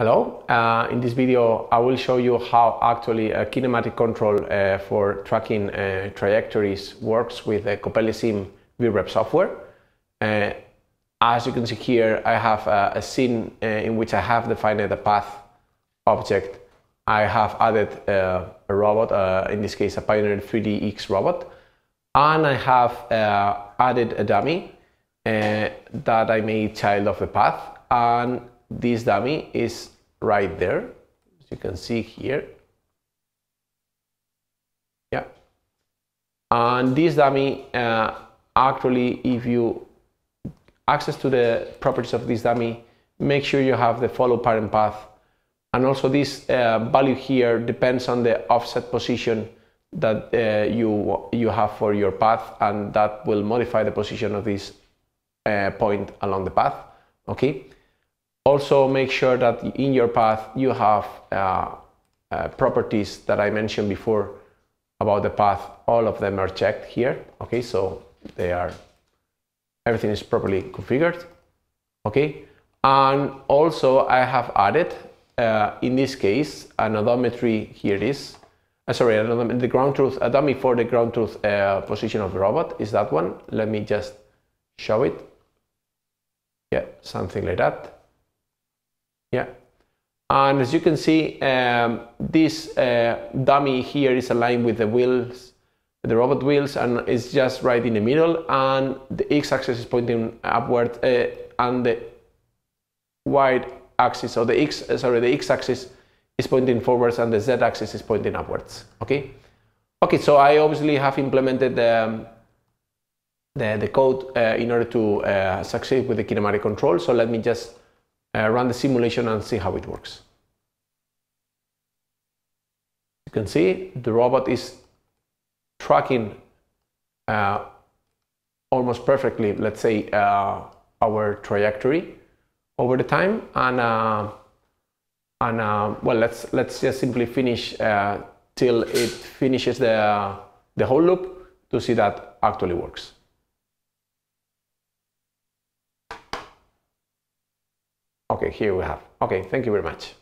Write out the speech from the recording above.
Hello, uh, in this video I will show you how actually a kinematic control uh, for tracking uh, trajectories works with the CoppeliaSim VREP software. Uh, as you can see here I have a, a scene uh, in which I have defined a path object. I have added uh, a robot, in this case a Pioneer 3DX robot, and I have added a dummy that I made child of the path and this dummy is right there as you can see here. Yeah. And this dummy uh, actually if you access to the properties of this dummy make sure you have the follow parent path. And also this uh, value here depends on the offset position that uh, you you have for your path and that will modify the position of this uh, point along the path okay also make sure that in your path you have uh, uh, properties that I mentioned before about the path. All of them are checked here. Okay, so they are, everything is properly configured. Okay, and also I have added, uh, in this case, an odometry, here it is. Uh, sorry, the ground truth, a dummy for the ground truth uh, position of the robot is that one. Let me just show it. Yeah, something like that. Yeah. And as you can see, um, this uh, dummy here is aligned with the wheels, the robot wheels, and it's just right in the middle. And the x-axis is pointing upward, uh, and the y axis, or the x, uh, sorry, the x-axis is pointing forwards, and the z-axis is pointing upwards. Okay. Okay. So I obviously have implemented the um, the, the code uh, in order to uh, succeed with the kinematic control. So let me just uh, run the simulation and see how it works. You can see the robot is tracking uh, almost perfectly, let's say, uh, our trajectory over the time. And, uh, and uh, well, let's, let's just simply finish uh, till it finishes the, the whole loop to see that actually works. Okay, here we have. Okay, thank you very much.